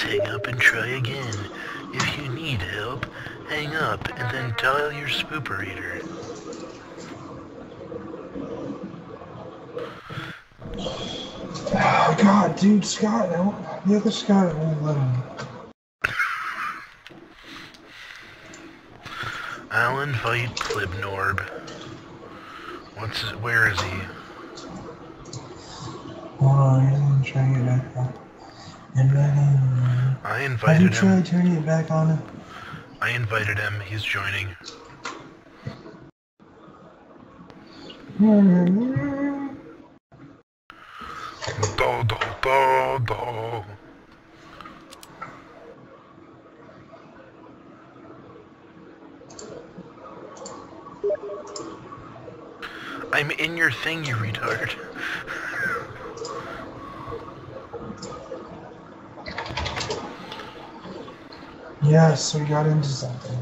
Please hang up and try again. If you need help, hang up and then dial your spooperator. Oh god, dude, Scott, the other Scott won't let him. I'll invite Plibnorb. What's his, where is he? Hold on, I'm trying to get back on. And then, uh, I have you invited him. turning it back on? him? I invited him. He's joining. Do, do, do, do. I'm in your thing, you retard. Yes, we got into something.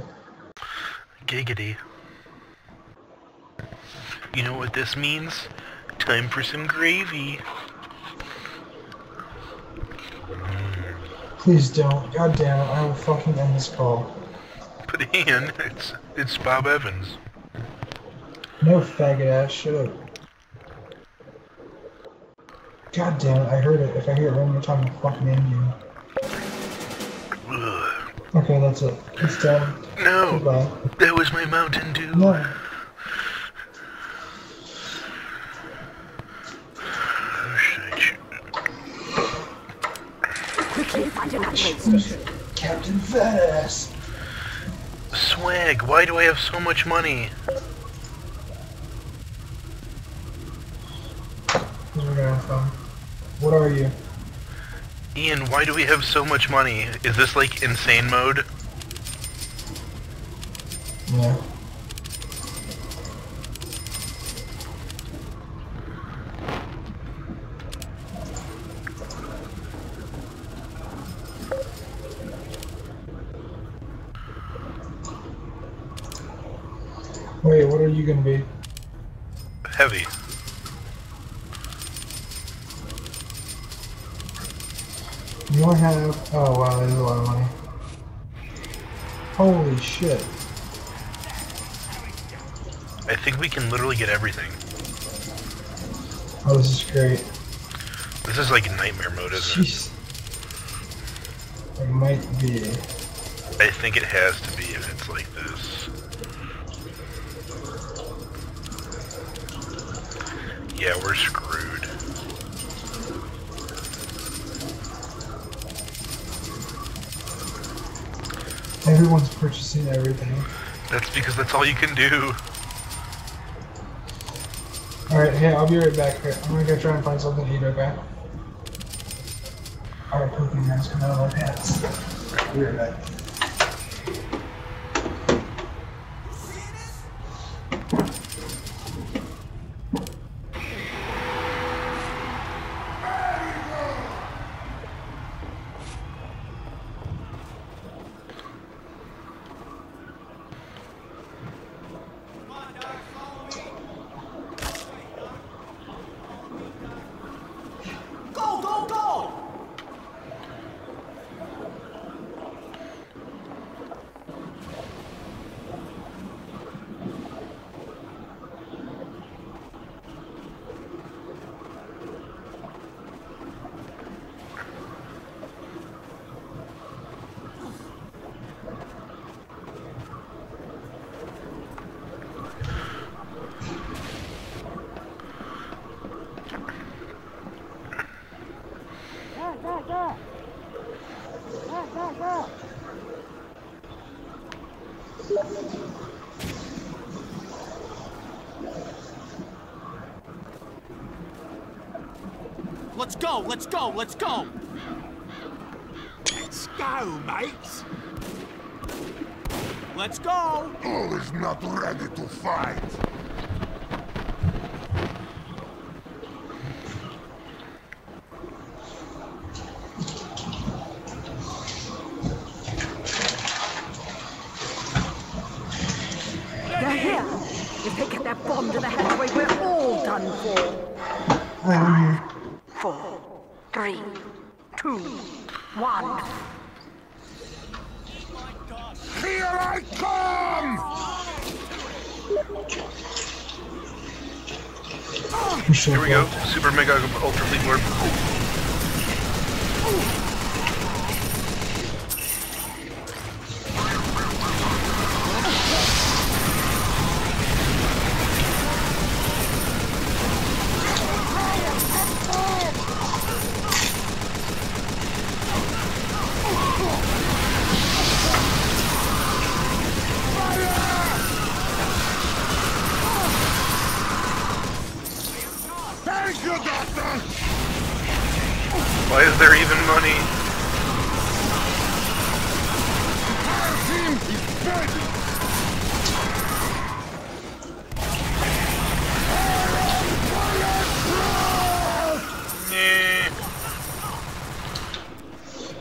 Giggity. You know what this means? Time for some gravy. Please don't. God damn it, I will fucking end this call. But Ian, it's it's Bob Evans. No faggot ass, shut up. God damn it, I heard it. If I hear it one more time, I'll fucking end you. Ugh. Okay, that's it. It's done. No, Goodbye. that was my Mountain Dew. No. Oh, shit. Quickly find an upgrade station. Captain Fatass! Swag, why do I have so much money? Where's our guy from? What are you? Ian, why do we have so much money? Is this like insane mode? Yeah. Wait, what are you gonna be? Heavy. You only have. Oh wow, that is a lot of money. Holy shit. I think we can literally get everything. Oh, this is great. This is like nightmare mode, isn't it? It might be. I think it has to be if it's like this. Yeah, we're screwed. Everyone's purchasing everything. That's because that's all you can do. Alright, hey, I'll be right back. Here. I'm gonna go try and find something to eat, okay? Alright, pooping man's coming out of my pants. Be right back. Go, go, go! Let's go, let's go, let's go! Let's go, mates! Let's go! All is not ready to fight. They're here. If they get that bomb to the hatchway, we're all done for. I'm here. Four, three, two, one. Here I come! Here we go. Super Mega Ultra Fleet Warp.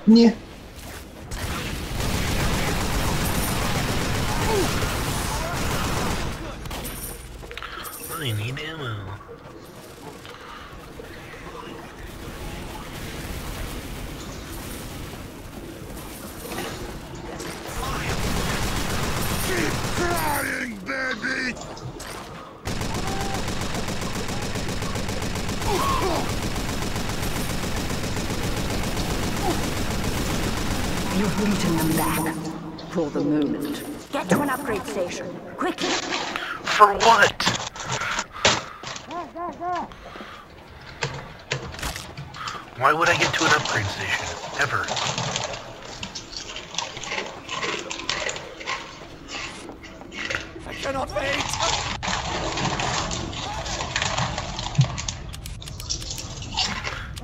Yeah. I need ammo. Keep crying, baby! You've beaten them back. For the moment. Get to an upgrade station. Quickly. For what? Why would I get to an upgrade station? Ever. I cannot wait!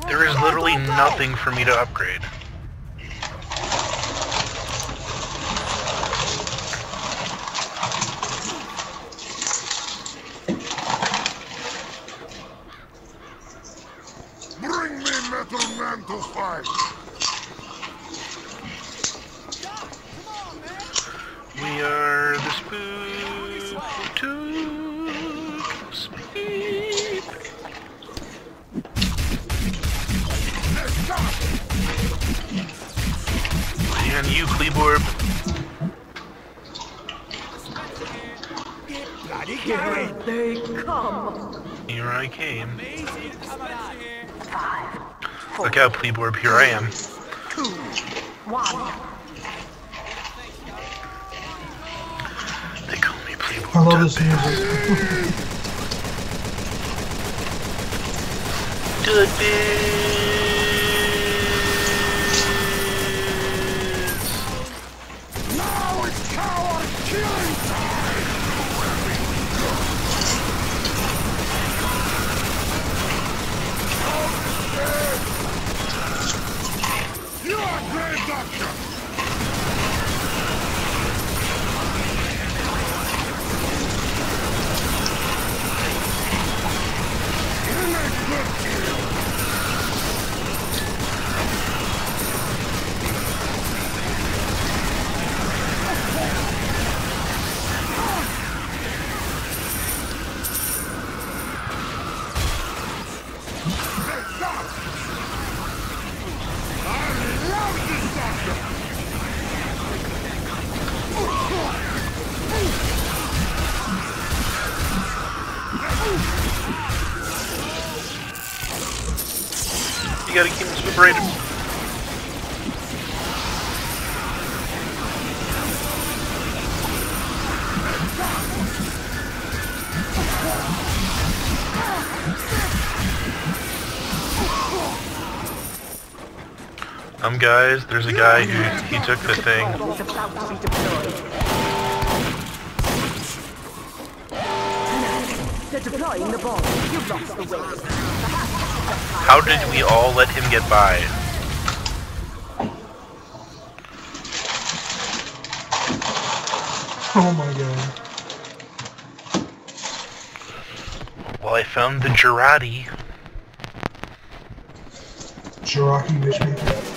There is literally nothing for me to upgrade. And you, Kleborb. Here they come. Here I came. Five, four, Look out, Kleborb. Here I am. two, one. They call me. I love this music. Good Now it's coward killing time! You are great, Doctor! You make good kill! Let's go! I love this doctor! You gotta keep them separated. Um, guys, there's a guy who he took the thing. Is about to be deployed. They're deploying the bomb. You've lost the way. How did we all let him get by? Oh my god. Well, I found the Girardi. Jirachi Wishmaker.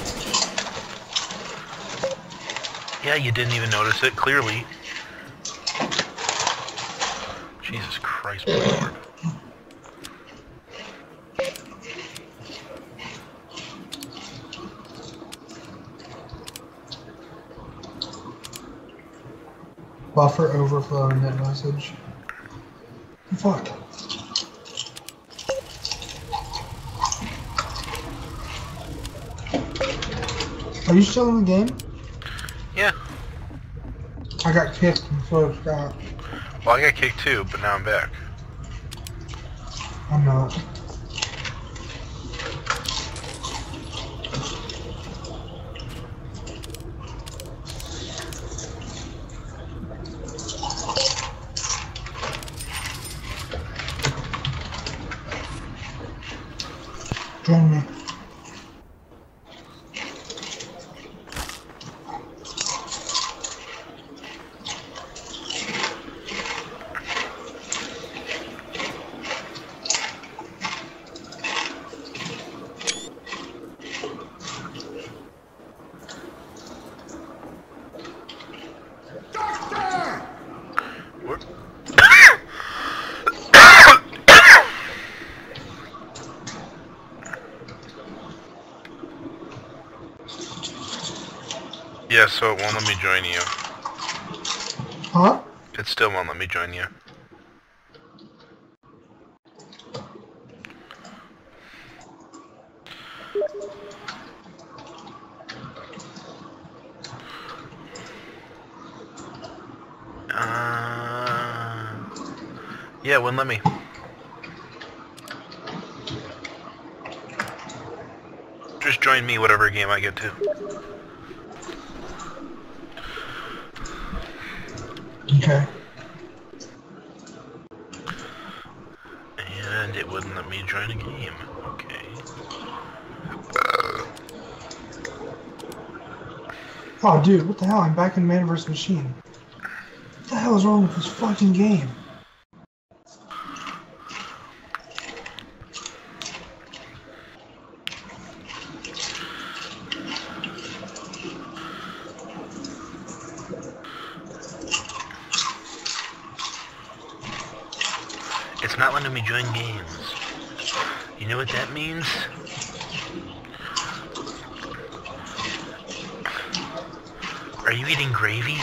Yeah, you didn't even notice it, clearly. Jesus Christ, my lord. Buffer overflow in that message. Fuck. Are you still in the game? I got kicked and so Scott. Well, I got kicked too, but now I'm back. I'm not. Join me. Yeah, so it won't let me join you. Huh? It still won't let me join you. Yeah, wouldn't let me. Just join me whatever game I get to. Okay. And it wouldn't let me join a game. Okay. Oh, dude, what the hell? I'm back in Mann Versus Machine. What the hell is wrong with this fucking game? It's not letting me join games. You know what that means? Are you eating gravy?